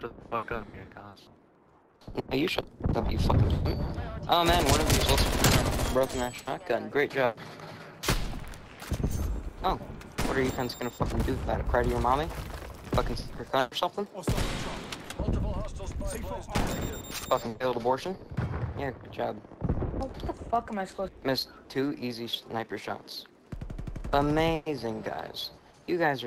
the fuck up, you guys. Hey, you shut up, you fucking. Oh man, one of these also broken that shotgun. Great job. Oh, what are you guys gonna fucking do about it? Cry to your mommy? Fucking secret her gun or something? Fucking failed abortion? Yeah, good job. What the fuck am I supposed Missed two easy sniper shots. Amazing, guys. You guys are